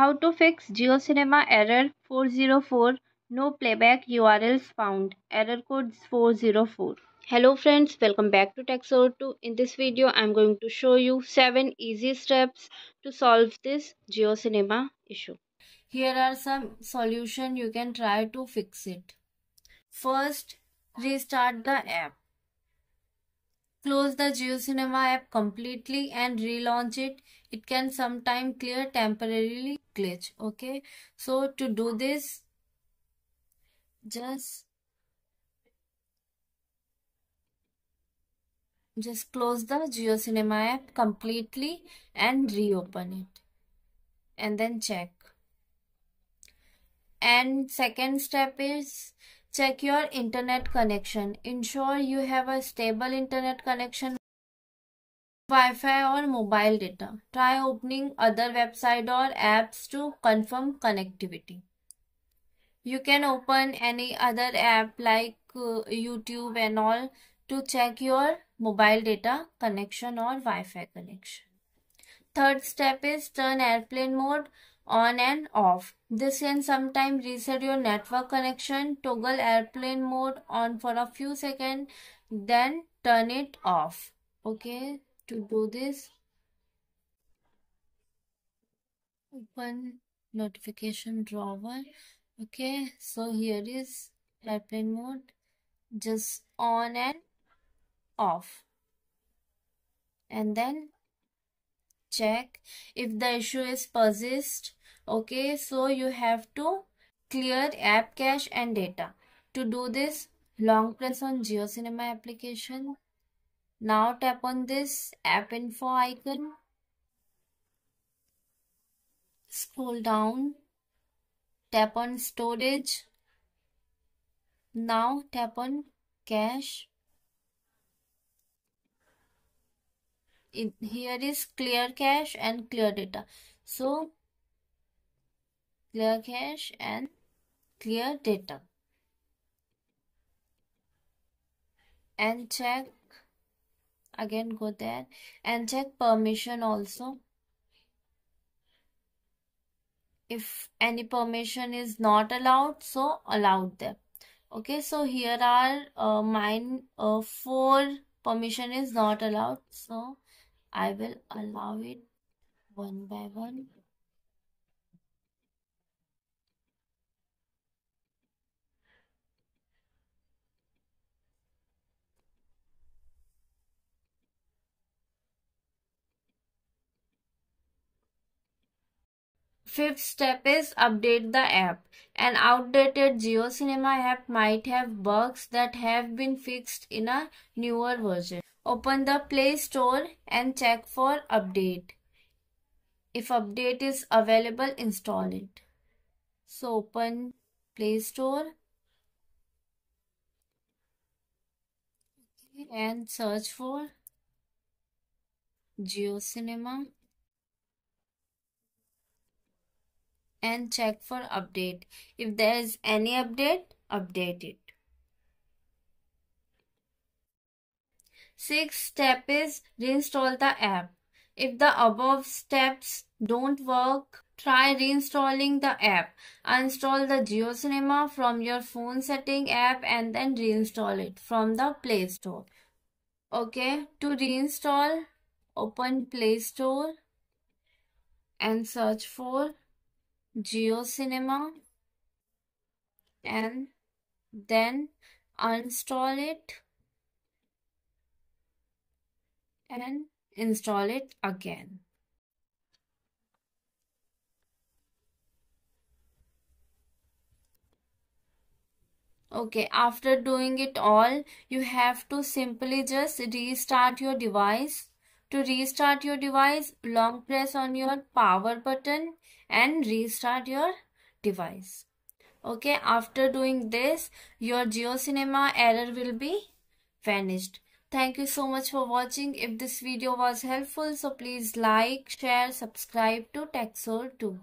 How to fix JioCinema error 404 no playback URLs found. Error code 404 Hello friends welcome back to Tech2 in this video I'm going to show you 7 easy steps to solve this JioCinema issue. Here are some solution you can try to fix it. First restart the app Close the JioCinema app completely and relaunch it. It can sometime clear temporarily glitch. Okay. So to do this, just just close the JioCinema app completely and reopen it and then check and second step is Check your internet connection. Ensure you have a stable internet connection Wi-Fi or mobile data. Try opening other website or apps to confirm connectivity. You can open any other app like uh, YouTube and all to check your mobile data connection or Wi-Fi connection. Third step is turn airplane mode on and off. This can sometimes reset your network connection. Toggle airplane mode on for a few seconds, then turn it off. Okay, to do this, open notification drawer. Okay, so here is airplane mode, just on and off. And then check if the issue is persist okay so you have to clear app cache and data. To do this long press on JioCinema application. Now tap on this app info icon. Scroll down. Tap on storage. Now tap on cache. In here is clear cache and clear data. So clear cache and clear data. And check again go there and check permission also. If any permission is not allowed so allowed them. Okay so here are uh, mine uh, four permission is not allowed so I will allow it one by one. Fifth step is update the app. An outdated JioCinema app might have bugs that have been fixed in a newer version. Open the Play Store and check for update. If update is available, install it. So open Play Store and search for JioCinema and check for update. If there is any update, update it. Sixth step is reinstall the app. If the above steps don't work, try reinstalling the app. Uninstall the JioCinema from your phone setting app and then reinstall it from the Play Store. Okay, to reinstall, open Play Store and search for JioCinema and then uninstall it and install it again. Okay, after doing it all, you have to simply just restart your device. To restart your device, long press on your power button and restart your device. Okay, after doing this, your JioCinema error will be vanished. Thank you so much for watching. If this video was helpful, so please like, share, subscribe to Techsore 2.